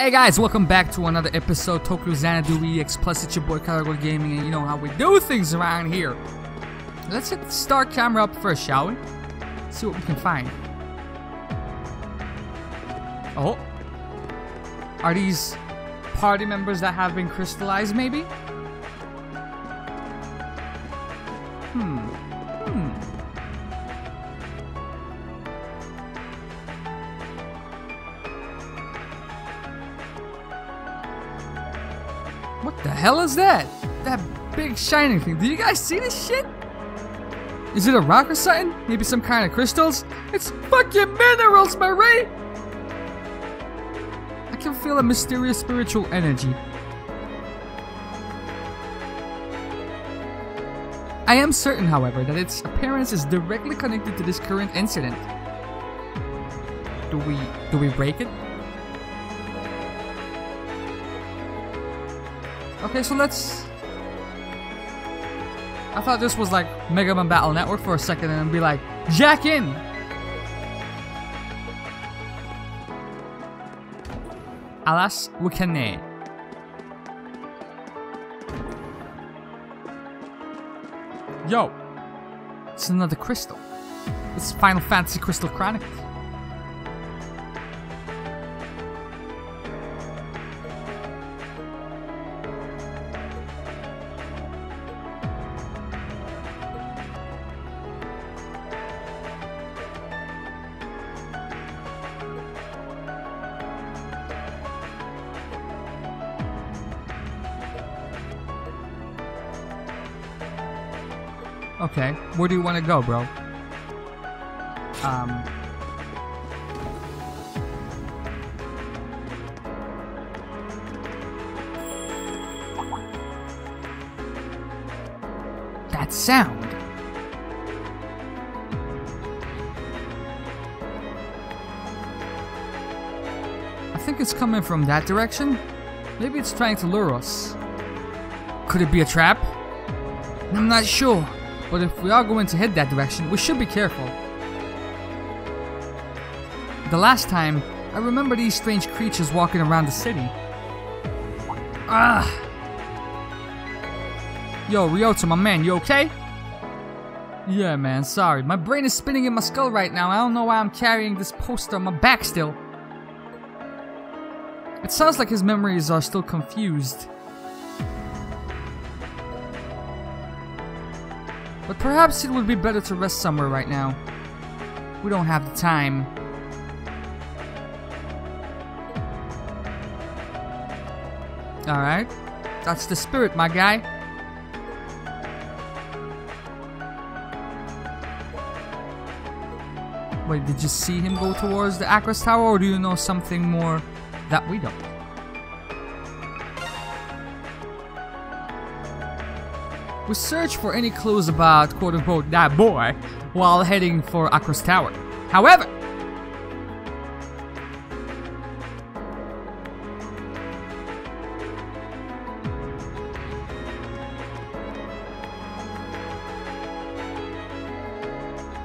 Hey guys, welcome back to another episode Tokyo Xanadu EX Plus. It's your boy Karagol Gaming, and you know how we do things around here. Let's hit the start camera up first, shall we? See what we can find. Oh. Are these party members that have been crystallized, maybe? Hmm. Hell is that? That big shining thing. Do you guys see this shit? Is it a rock or something? Maybe some kind of crystals? It's fucking minerals, my Marie! I can feel a mysterious spiritual energy. I am certain, however, that its appearance is directly connected to this current incident. Do we do we break it? Okay, so let's. I thought this was like Mega Man Battle Network for a second and be like, Jack in! Alas, we can nay. Yo! It's another crystal. It's Final Fantasy Crystal Chronicles. Where do you want to go, bro? Um. That sound. I think it's coming from that direction. Maybe it's trying to lure us. Could it be a trap? I'm not sure. But if we are going to head that direction, we should be careful. The last time, I remember these strange creatures walking around the city. Ah! Yo, Ryota, my man, you okay? Yeah, man, sorry. My brain is spinning in my skull right now. I don't know why I'm carrying this poster on my back still. It sounds like his memories are still confused. But perhaps it would be better to rest somewhere right now. We don't have the time. Alright. That's the spirit, my guy. Wait, did you see him go towards the Acros Tower or do you know something more that we don't? We search for any clues about quote unquote that boy while heading for Acros Tower. However,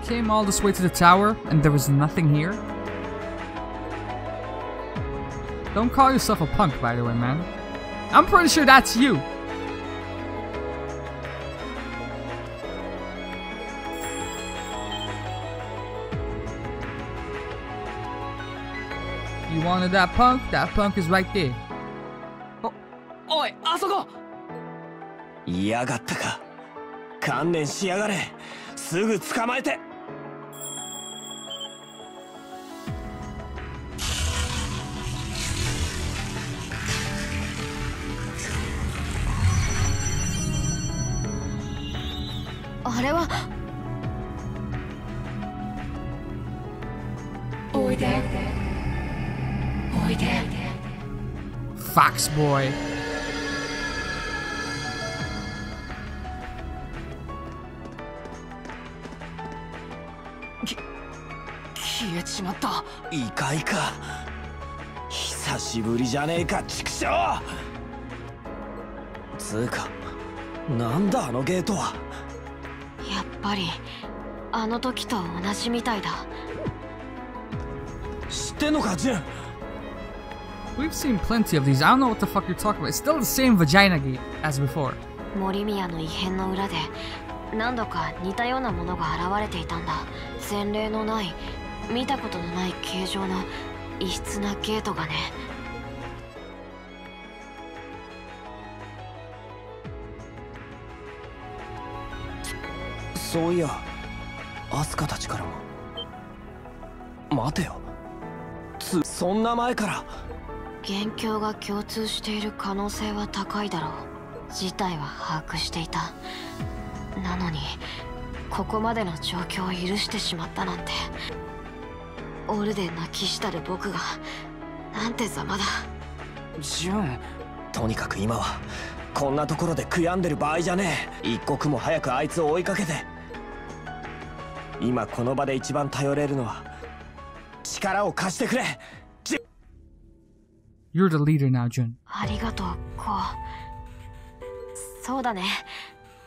came all this way to the tower and there was nothing here. Don't call yourself a punk, by the way, man. I'm pretty sure that's you. Wanted that punk? That punk is right there. おいあそこ嫌がったか観念しやがれすぐ捕まえてあれは Fox boy. 消えちまった。いかいか。久しぶりじゃねえか畜生。つうかなんだあのゲートは。やっぱりあの時と同じみたいだ。知ってんのかジュン We've seen plenty of these. I don't know what the fuck you're talking about. It's still the same vagina gate as before. 森宮の異変の裏で何度か似たようなものが現れていたんだ前例のない見たことのない形状の異質なゲートがねそういやアスカたちからも待てよつそんな前から元凶が共通している可能性は高いだろう。事態は把握していた。なのにここまでの状況を許してしまったなんて。オルで泣きしたる僕がなんてざまだ。ジュン。とにかく今はこんなところで悔やんでる場合じゃねえ。一刻も早くあいつを追いかけて。今この場で一番頼れるのは力を貸してくれ。You're the leader now, Jun. ありがとうコウそうだね。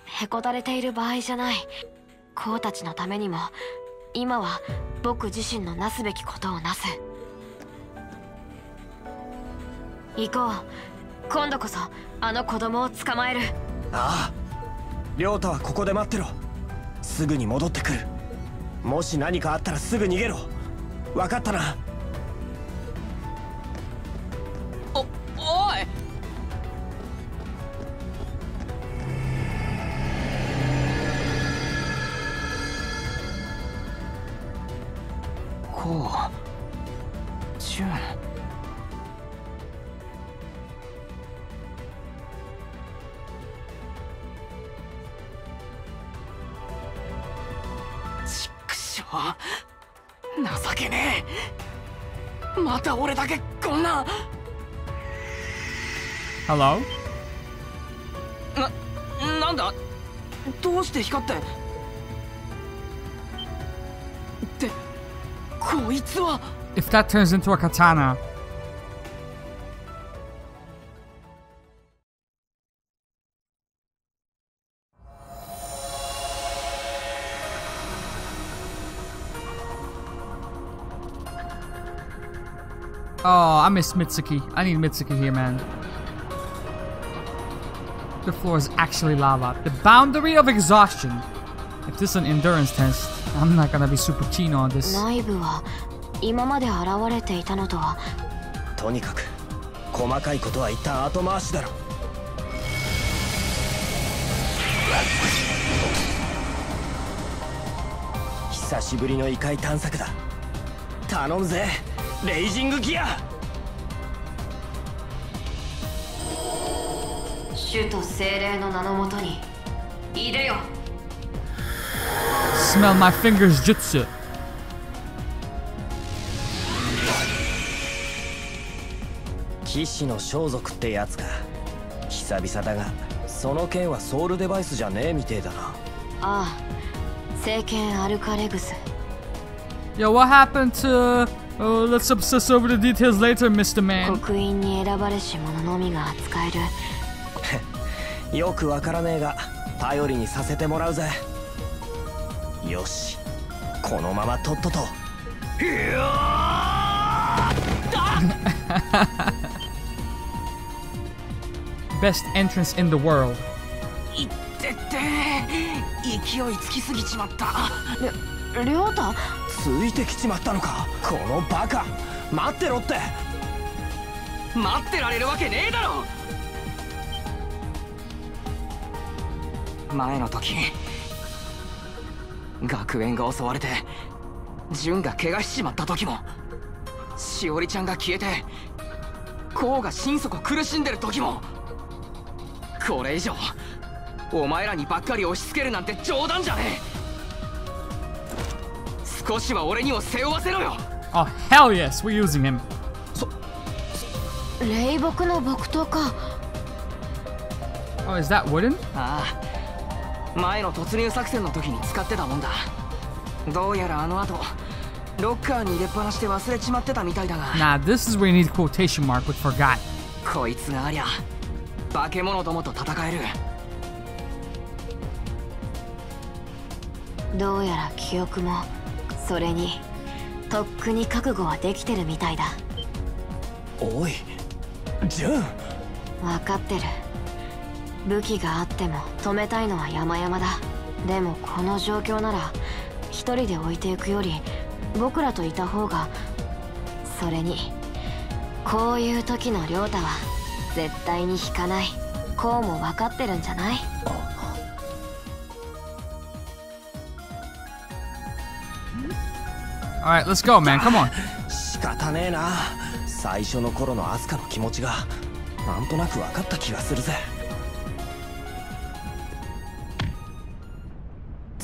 へこたれている場合じゃない。コウたちのためにも今は僕自身のなすべきことをなす。行こう。今度こそあの子供を捕まえる。ああ。亮太はここで待ってろ。すぐに戻ってくる。もし何かあったらすぐ逃げろ。分かったな？Hello? な、なんだどうして光ってって、こいつは If that turns into a katana. Oh, I miss Mitsuki. I need Mitsuki here, man. The floor is actually lava. The boundary of exhaustion. If this is an endurance test, I'm not gonna be super keen on this. 内部は今まで現れていたのとはとにかく細かいことは一旦後回しだろ久しぶりの異界探索だ頼むぜレイジングギア主と精霊の名のもとにいでよ Smell my fingers jutsu. 騎士の装束ってやつか久々だがその剣はソウルデバイスじゃねえみてえだなああ聖剣アルカレグス Yo, what happened to? Uh, let's obsess over the details later, Mr. Man. 刻印に選ばれし者のみが扱える よくわからねえが頼りにさせてもらうぜ。よしこのままとっとと。Best entrance in the world. いってって。勢いつきすぎちまった。りょうた？ついてきちまったのかこのバカ。待ってろって。待ってられるわけねえだろ前の時学園が襲われて純が怪我しちまった時もしおりちゃんが消えてこうが心底苦しんでる時もこれ以上お前らにばっかり押し付けるなんて冗談じゃねえ少しは俺にも背負わせろよ Oh hell yes, we're using him. 霊木の木刀か Oh, is that wooden? ああ前の突入作戦の時に使ってたもんだ。どうやらあの後ロッカーに入れっぱなしで忘れちまってたみたいだが。Nah, this is where you need a quotation mark with forgot. こいつがありゃ化け物どもと戦える。どうやら記憶もそれにとっくに覚悟はできてるみたいだ。おいジュン。分かってる武器があっても止めたいのは山々だ。でもこの状況なら一人で置いていくより僕らといた方がそれにこういう時の亮太は絶対に引かない。こうも分かってるんじゃない？Alright, let's go, man. Come on. 仕方ねえな。最初の頃のアスカの気持ちがなんとなく分かった気がするぜ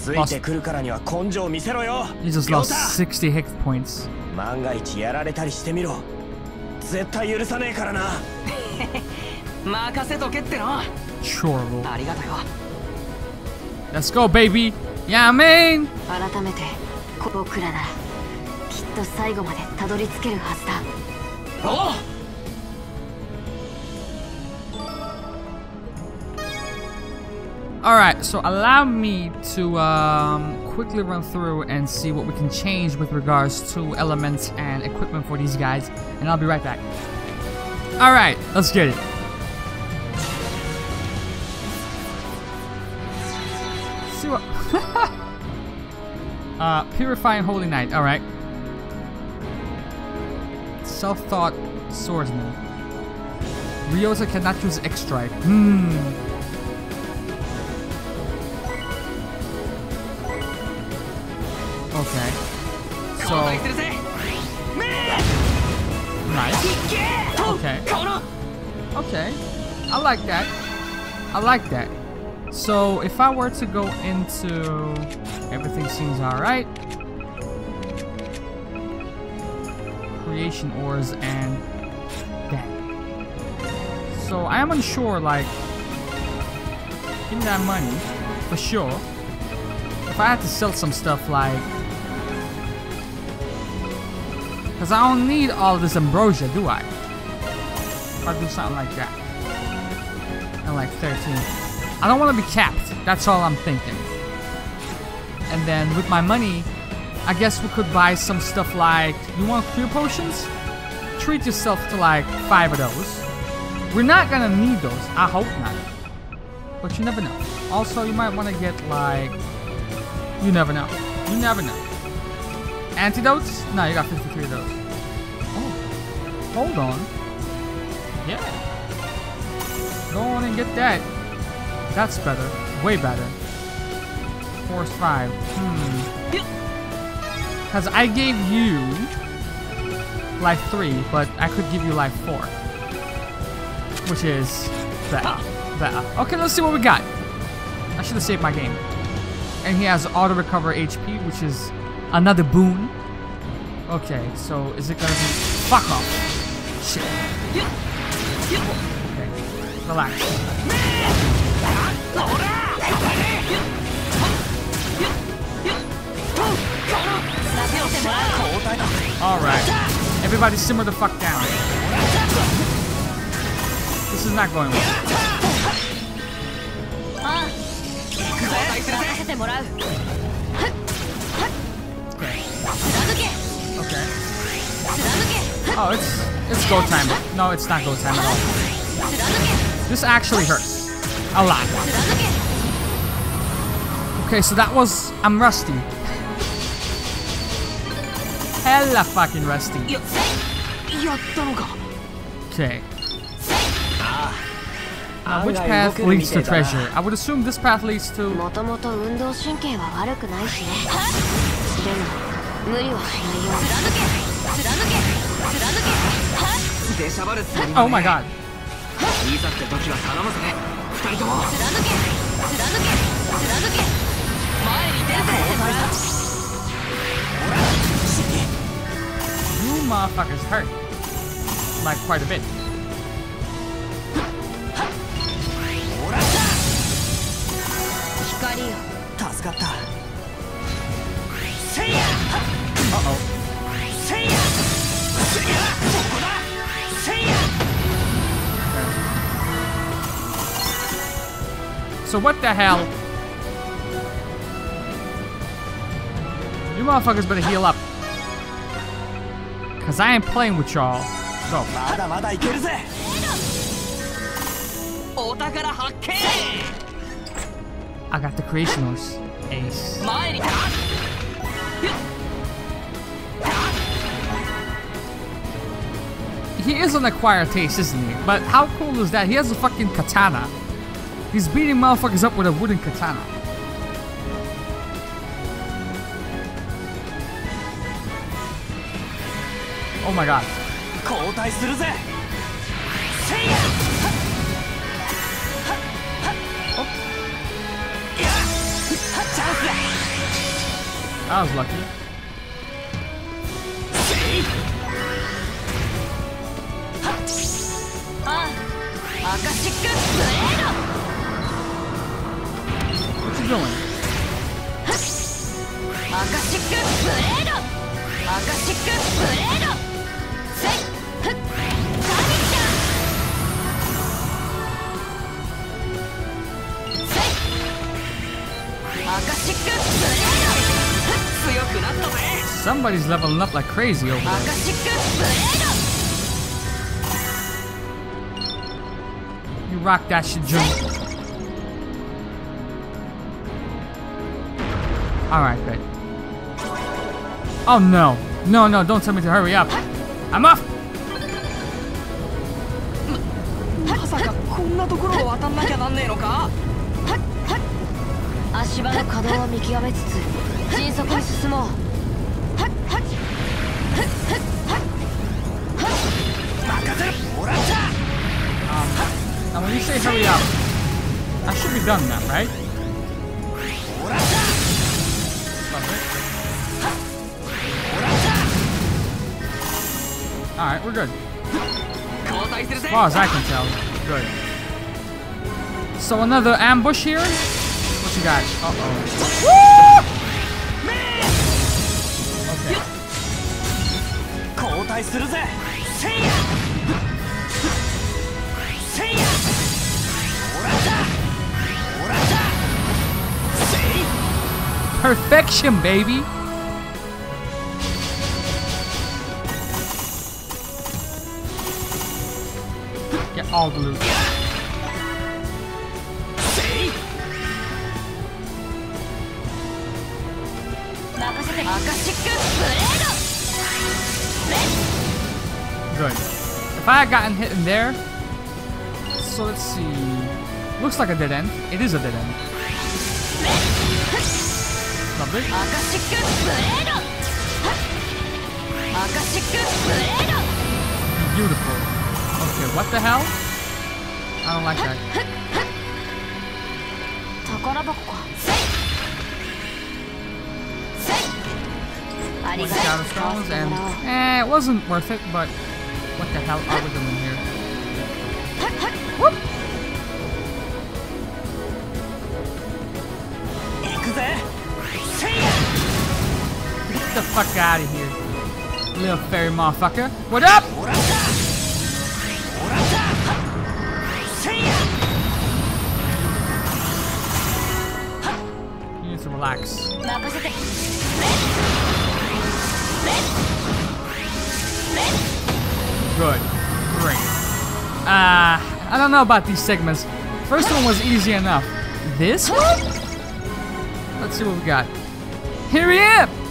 ついてくるからには根性見せろよ He just 亮 lost 太60 hit points. 万が一やられたりしてみろ絶対許さねえからな 任せとけっての Sure, Lou. ありがとよ Let's go, baby. Yeah, man. 改めて僕らならきっと最後までたどり着けるはずだおう Alright, so allow me to um, quickly run through and see what we can change with regards to elements and equipment for these guys, and I'll be right back. Alright, let's get it. See what. uh, Purifying Holy Knight, alright. Self thought swordsman. Ryota cannot use X strike. Hmm. Nice. Okay. Okay. I like that. I like that. So if I were to go into everything seems alright. Creation ores and that. So I am unsure like give me that money for sure. If I had to sell some stuff like Cause I don't need all this ambrosia, do I? I'll do something like that. And like 13. I don't want to be capped. That's all I'm thinking. And then with my money, I guess we could buy some stuff like you want cure potions? Treat yourself to like five of those. We're not gonna need those. I hope not. But you never know. Also, you might want to get like you never know. You never know. Antidotes? No, you got 53 of those. Oh. Hold on. Yeah. Go on and get that. That's better. Way better. Force 5. Hmm. Because I gave you life 3, but I could give you life 4. Which is better. Better. Okay, let's see what we got. I should have saved my game. And he has auto recover HP, which is another boon. Okay, so is it gonna be fuck off? Shit. Okay, relax. All right, everybody simmer the fuck down. This is not going well. Ah. Okay. Oh, it's it's go time. No, it's not go time at all. This actually hurts. A lot. Okay, so that was... I'm rusty. Hella fucking rusty. Okay. Uh, which path leads to treasure? I would assume this path leads to... Oh my god. You motherfuckers hurt. Like quite a bit. Hikario. So what the hell? You motherfuckers better heal up. Cause I ain't playing with y'all. So. I got the creationals. Ace. he is an acquired taste, isn't he? But how cool is that? He has a fucking katana. He's beating motherfuckers up with a wooden katana. Oh my god. I was lucky. あアカシックブレード What you doing? アカシックブレードアカシックブレードせいふっカービッシャーせいアカシックブレード強くなったぜ Somebody's leveling up like crazy over ドア there. Rock that shit, Jun. Alright, bet. Oh no. No, no, don't tell me to hurry up. I'm off! when you say hurry up, I should be done now, right? Alright, we're good. As far as I can tell, good. So another ambush here? What you got? Uh-oh. Okay. Perfection, baby! Get all the loot. Good. If I had gotten hit in there, so let's see. Looks like a dead end. It is a dead end. Lovely. Beautiful. Okay, what the hell? I don't like that. Out of stones and eh, it wasn't worth it, but what the hell are we doing here? Get the fuck out of here, little fairy motherfucker. What up? You need to relax. Good. Great. Ah. Uh, I don't know about these segments. First one was easy enough. This one? Let's see what we got. Here we am!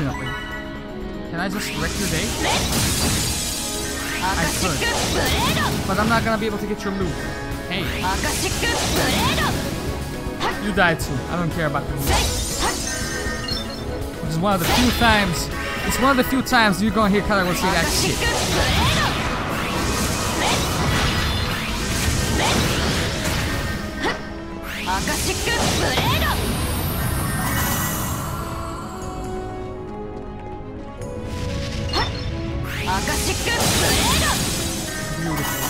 Unfortunately. Can I just wreck your day? I could. But I'm not gonna be able to get your move. Hey. You die too. I don't care about the move. This is one of the few times. It's one of the few times you're gonna hear Karagol say that shit. Akashic Blade! Beautiful.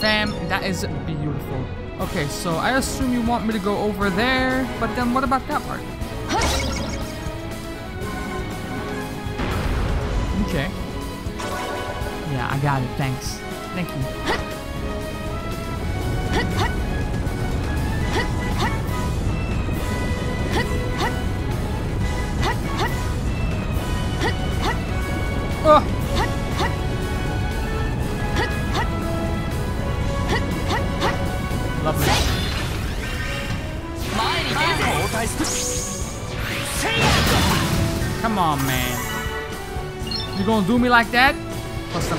Fam, that is beautiful. Okay, so I assume you want me to go over there, but then what about that part? Okay. Yeah, I got it. Thanks. Thank you. me like that? Plus some.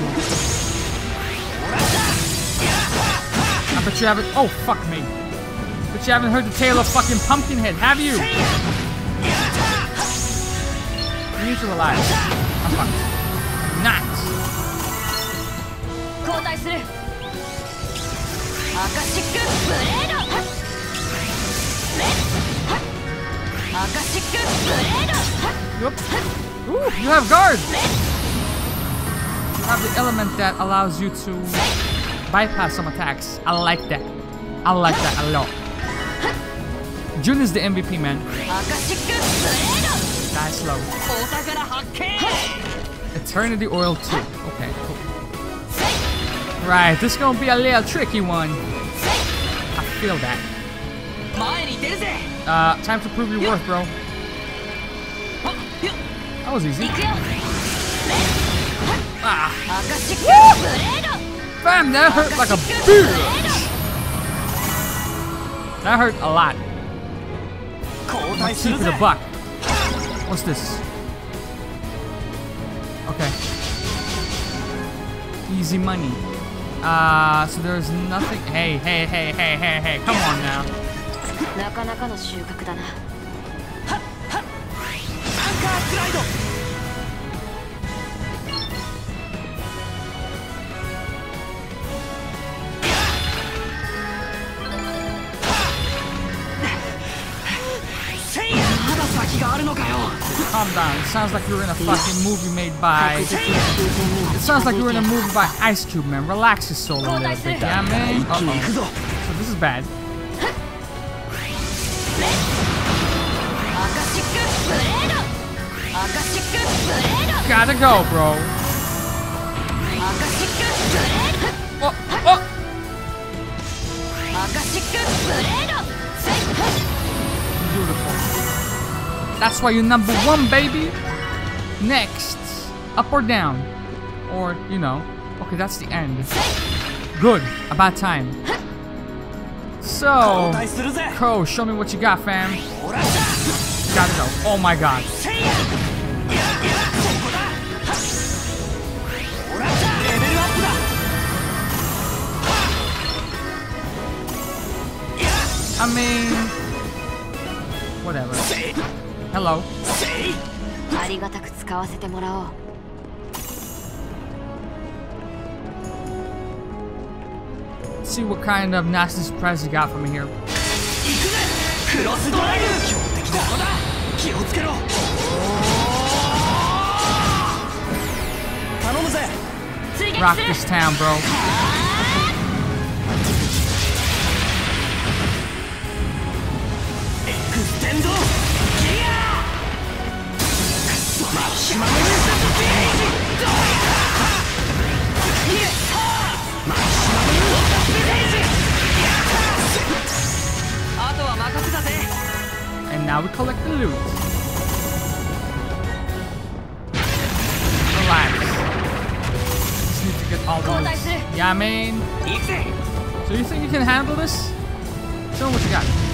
I bet you haven't. Oh fuck me! But you haven't heard the tale of fucking Pumpkinhead, have you? You need. I'm fucked. Not. Yep. Ooh, you have guards! you have the element that allows you to bypass some attacks. I like that. I like that a lot. June is the MVP, man. Nice low. Eternity Oil 2. Okay, cool. Right, this is gonna be a little tricky one. I feel that. Uh, time to prove your worth, bro. That was easy. Ah. Woo! Fam, that hurt like a bitch. That hurt a lot. Let's see for the buck. What's this? Okay. Easy money. Uh, so there's nothing. Hey, hey, hey, hey, hey, hey, come on now. Calm down. It sounds like you're in a fucking movie made by. It sounds like you're in a movie by Ice Cube, man. Relax your soul a little bit, yeah, man. Uh -oh. So this is bad. Gotta go, bro. Oh, oh. That's why you're number one, baby! Next! Up or down? Or, you know. Okay, that's the end. Good. About time. So, Kou, show me what you got, fam. Gotta go. Oh my god. I mean, whatever. せい Hello. せいありがたく使わせてもらおう See what kind of nasty surprise you got for me here. 行くぜクロスドライブ強敵だここだ気をつけろ頼むぜ追撃 Rock する this town, bro. now we collect the loot. Relax. Just need to get all those. Yeah, I mean. So you think you can handle this? Show me what you got.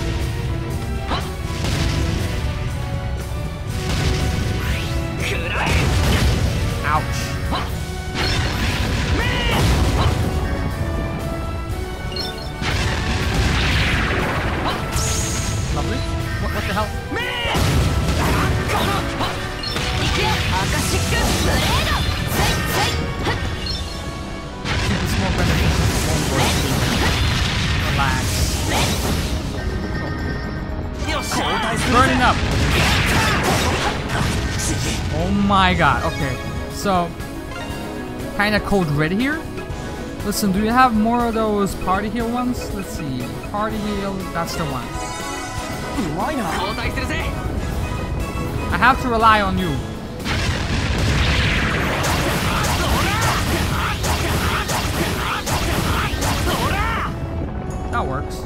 my god, okay. So, kind of cold red here. Listen, do you have more of those party heal ones? Let's see. Party heal, that's the one. I have to rely on you. That works.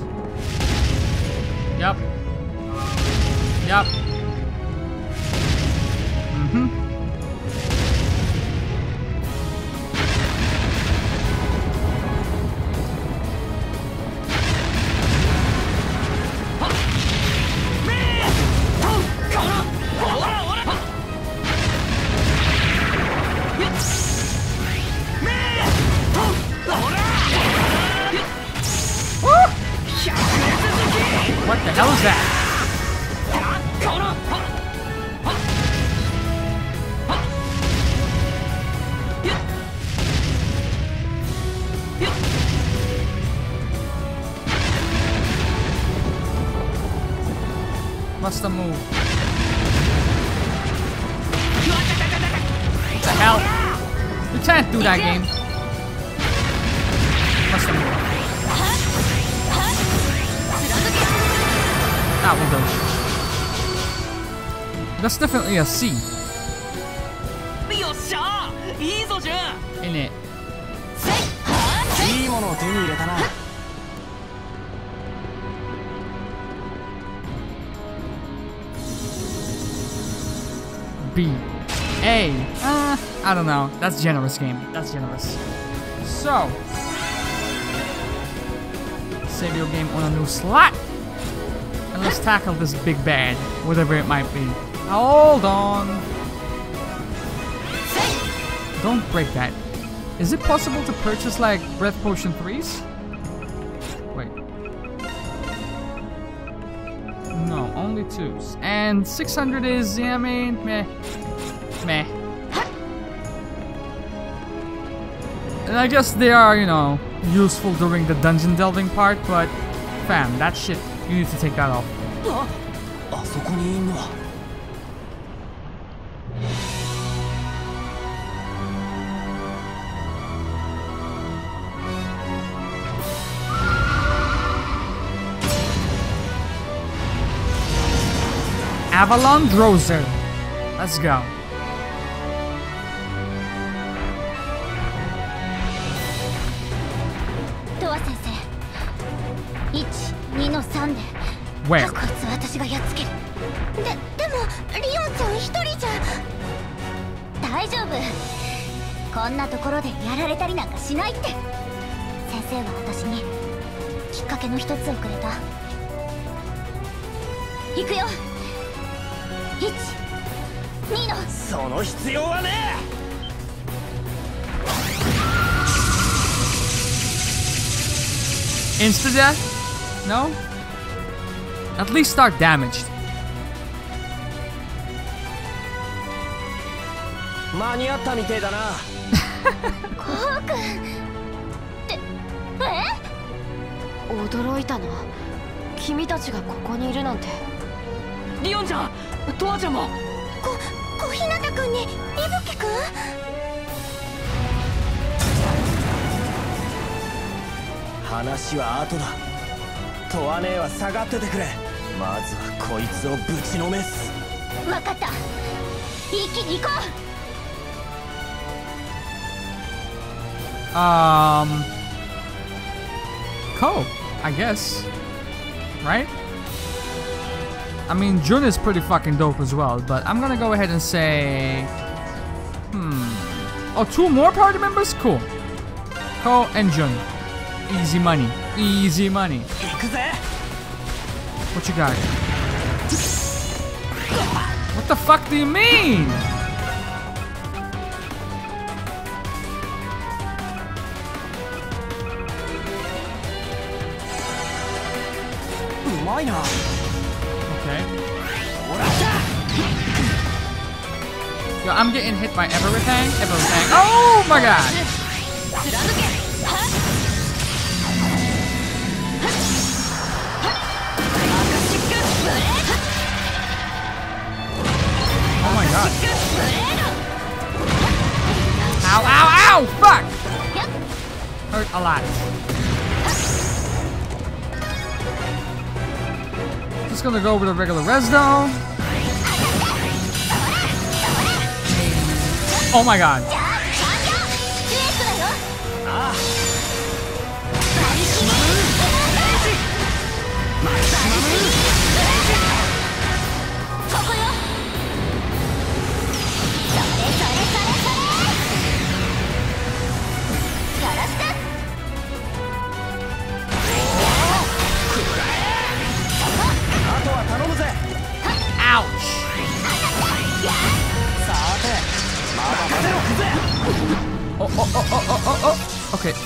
Yep. Yep. Mm-hmm. that game. Must have. That one though. That's definitely a C. In it. B. A. Uh. I don't know. That's generous game. That's generous. So. Save your game on a new slot. And let's tackle this big bad, whatever it might be. Hold on. Don't break that. Is it possible to purchase like breath potion 3s? Wait. No, only twos. And 600 is, yeah, I mean, meh. Meh. And I guess they are, you know, useful during the dungeon delving part, but fam, that shit, you need to take that off. Avalon Drozer. Let's go. Where? 白髪私がやっつける。ででもリオンちゃん一人じゃ大丈夫。こんなところでやられたりなんかしないって。先生は私にきっかけの一つをくれた。行くよ。12の。その必要はね Insta death? No? At least start damaged. 間に合ったみてえ？だなコウ君ってえ驚いたな君たちがここにいるなんて。リオンちゃんトワちゃんも。こ小日向君に伊吹君話は後だ問わねえは下がっててくれまずはこいつをぶちのめす分かった一気に行こう Um Cool, I guess. Right? I mean, Jun is pretty fucking dope as well, but I'm gonna go ahead and say... Hmm... Oh, two more party members? Cool. Kou and Jun. Easy money. Easy money. What you got? What the fuck do you mean? Why not? Okay. Yo, I'm getting hit by everything, everything. Oh my god! Ow, ow, ow! Fuck! Yep. Hurt a lot. Just gonna go with a regular res though. Oh my god.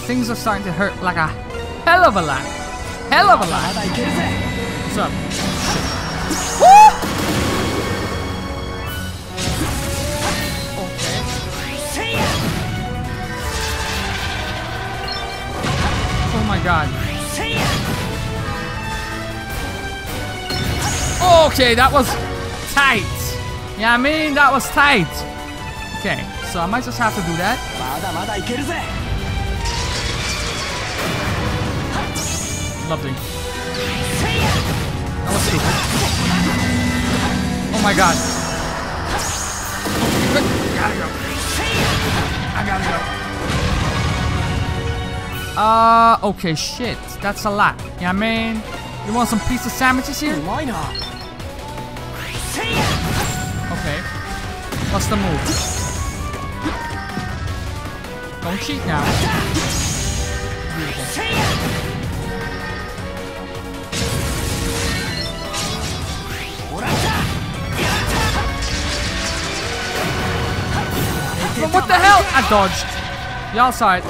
things are starting to hurt like a hell of a lot. Hell of a lot. What's up? Oh my god. Okay, that was tight. Yeah, I mean, that was tight. Okay, so I might just have to do that. Nothing. That was stupid. Oh my god. Gotta go. I gotta go. Uh, okay, shit. That's a lot. Yeah, I mean, you want some pizza sandwiches here? Why not? Okay. What's the move? Don't cheat now. Beautiful. But what the hell? I dodged. The outside.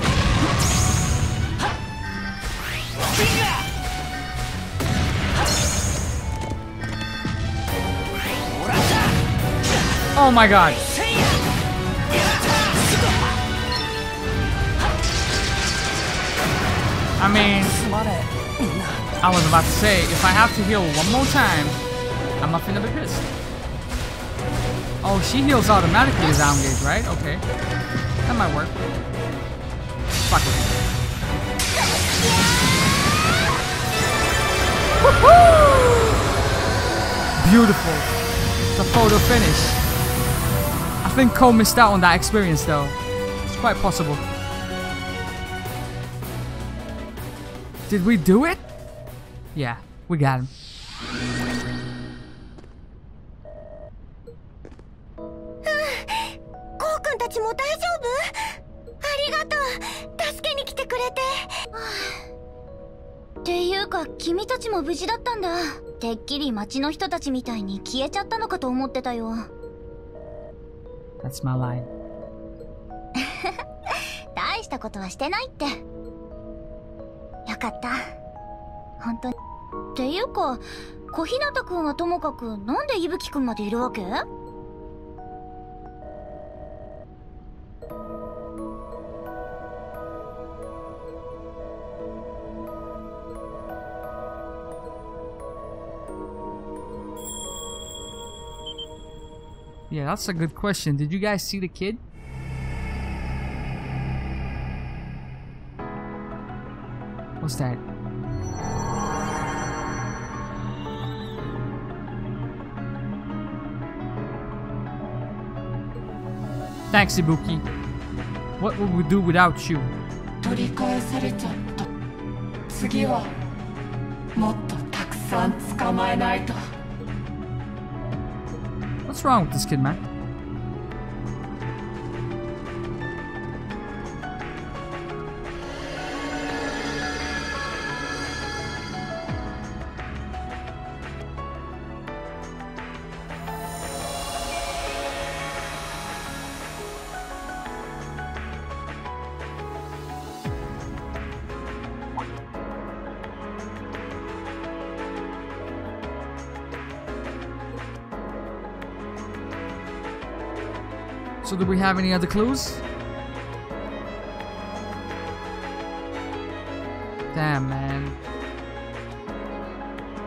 Oh my god. I mean, I was about to say, if I have to heal one more time, I'm not gonna be pissed. Oh, she heals automatically as down gauge, right? Okay. That might work. Fuck it. Woohoo! Beautiful. The photo finish. I think Cole missed out on that experience though. It's quite possible. Did we do it? Yeah, we got him. てっきり町の人たちみたいに消えちゃったのかと思ってたよ。That's my line. 大したことはしてないって。よかった。本当に。っていうか小日向くんはともかくなんで伊吹くんまでいるわけ？Yeah, that's a good question. Did you guys see the kid? What's that? Thanks, Ibuki. What would we do without you? 取り返されちゃった次はもっとたくさん捕まえないと What's wrong with this kid, man? Do we have any other clues? Damn, man.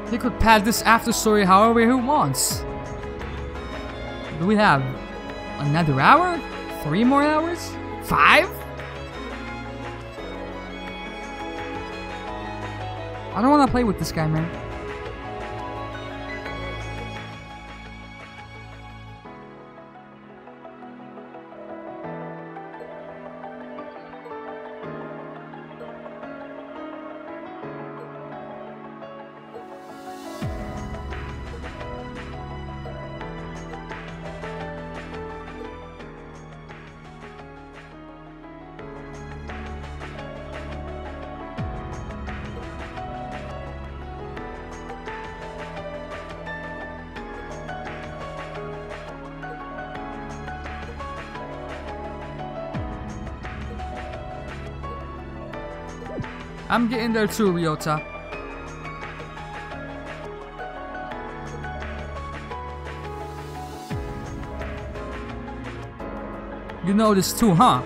He could pad this after story however he wants. Do we have another hour? Three more hours? Five? I don't want to play with this guy, man. I'm getting there too, Ryota. You know this too, huh?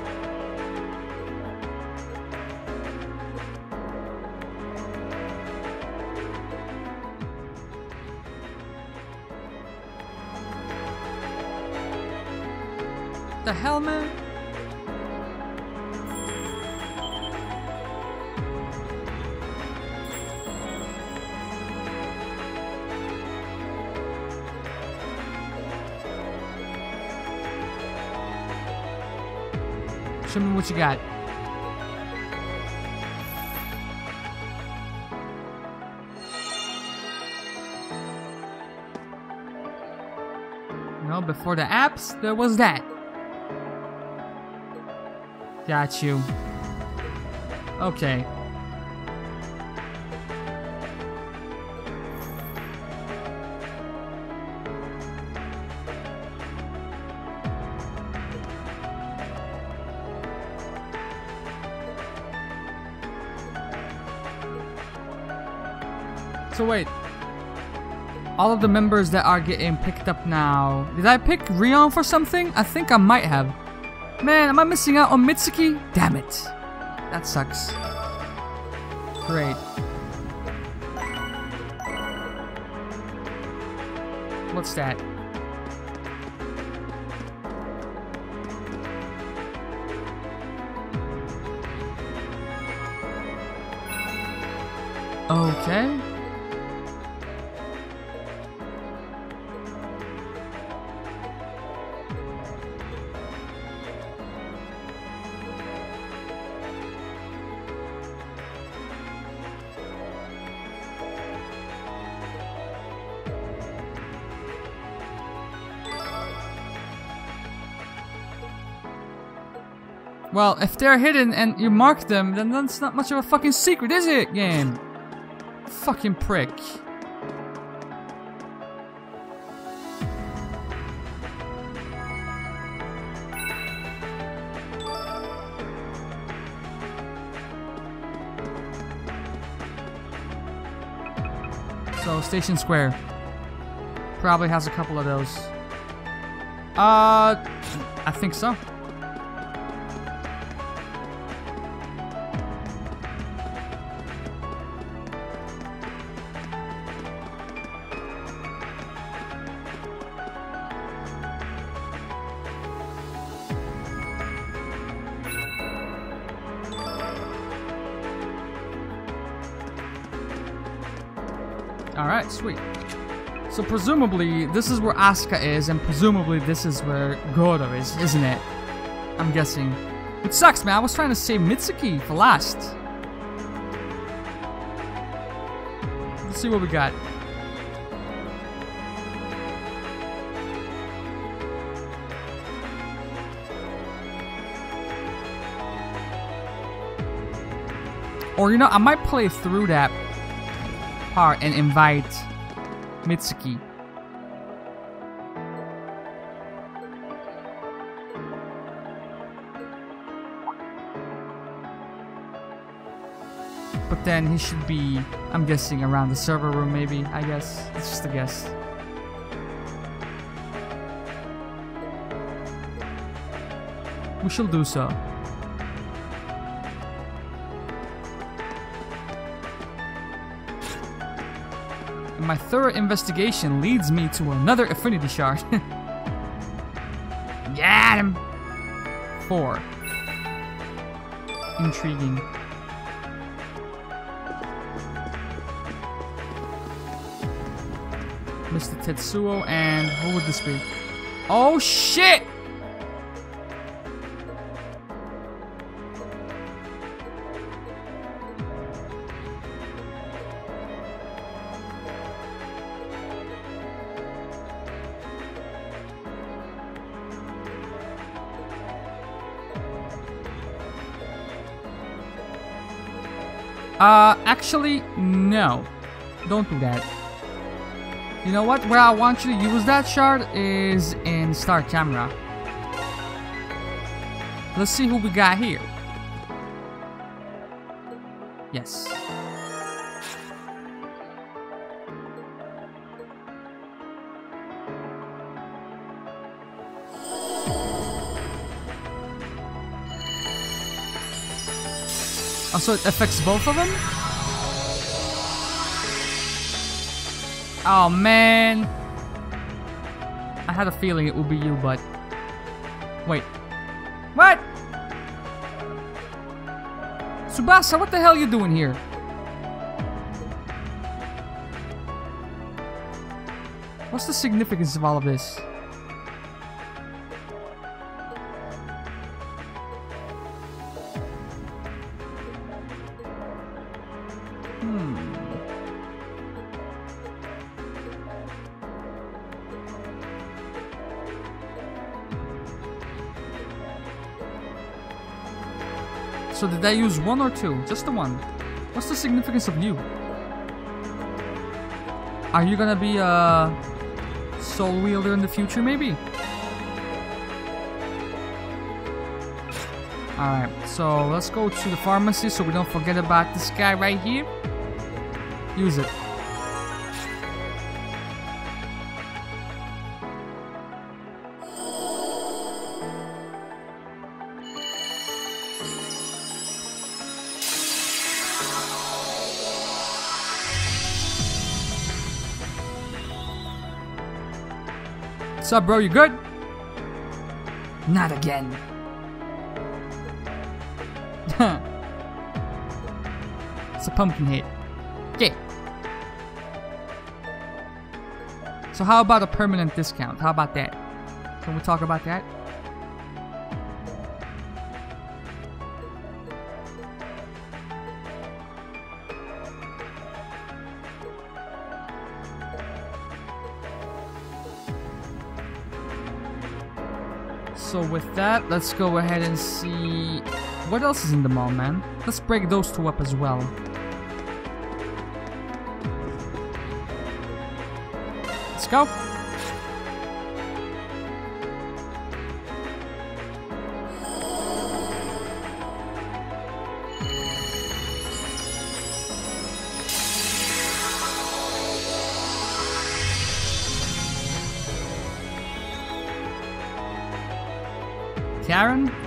You got. No, before the apps, there was that. Got you. Okay. So wait. All of the members that are getting picked up now. Did I pick Rion for something? I think I might have. Man, am I missing out on Mitsuki? Damn it. That sucks. Great. What's that? Okay. Well, if they're hidden and you mark them, then that's not much of a fucking secret, is it, game? Fucking prick. So, Station Square. Probably has a couple of those. Uh, I think so. Presumably, this is where Asuka is, and presumably this is where Goro is, isn't it? I'm guessing. It sucks, man. I was trying to save Mitsuki for last. Let's see what we got. Or, you know, I might play through that part and invite Mitsuki. Then he should be, I'm guessing, around the server room maybe, I guess. It's just a guess. We shall do so. And my thorough investigation leads me to another affinity shard. Got him! Four. Intriguing. Mr. Tetsuo, and who would this be? Oh shit! Uh, actually, no. Don't do that. You know what? Where I want you to use that shard is in Star Camera. Let's see who we got here. Yes. Oh, also, it affects both of them? Oh, man. I had a feeling it would be you, but... Wait. What? Subasa, what the hell are you doing here? What's the significance of all of this? Did I use one or two? Just the one. What's the significance of you? Are you gonna be a soul wielder in the future, maybe? Alright, so let's go to the pharmacy so we don't forget about this guy right here. Use it. Up, bro? You good? Not again. it's a pumpkin head. Yeah. So how about a permanent discount? How about that? Can we talk about that? With that, let's go ahead and see what else is in the mall, man. Let's break those two up as well. Let's go.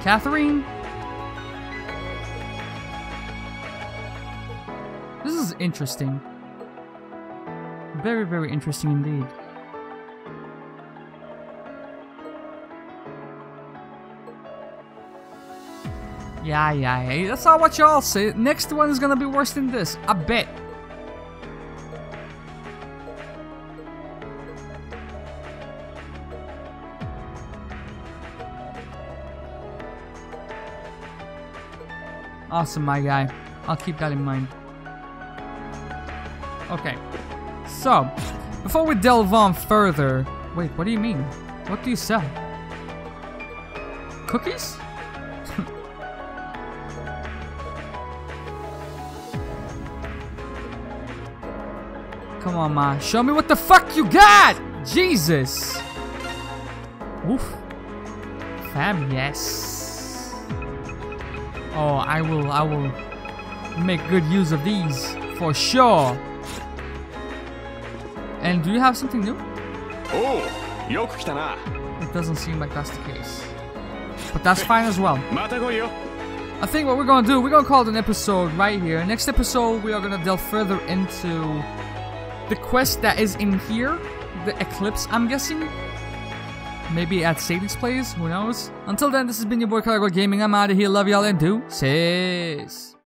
Catherine? This is interesting. Very, very interesting indeed. Yeah, yeah, yeah. That's not what y'all say. Next one is gonna be worse than this. I bet. Awesome, my guy. I'll keep that in mind. Okay. So, before we delve on further... Wait, what do you mean? What do you sell? Cookies? Come on, ma. Show me what the fuck you got! Jesus! Oof. Fam, yes. Oh, I will, I will make good use of these for sure. And do you have something new? Oh, It doesn't seem like that's the case. But that's fine as well. I think what we're gonna do, we're gonna call it an episode right here. Next episode, we are gonna delve further into the quest that is in here, the Eclipse, I'm guessing. Maybe at Sadie's place, who knows? Until then, this has been your boy Karagol Gaming. I'm out of here. Love y'all and do. Sis.